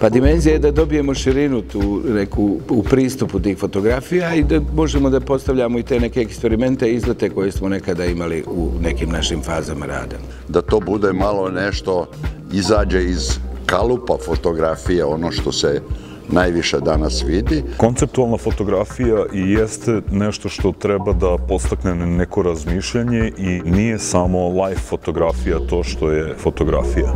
Pa dimenzija je da dobijemo širinu tu neku u pristupu tih fotografija i da možemo da postavljamo i te neke eksperimente, izlete koje smo nekada imali u nekim našim fazama rada. Da to bude malo nešto, izađe iz kalupa fotografije, ono što se najviše danas vidi. Konceptualna fotografija i jeste nešto što treba da postakne neko razmišljanje i nije samo live fotografija to što je fotografija.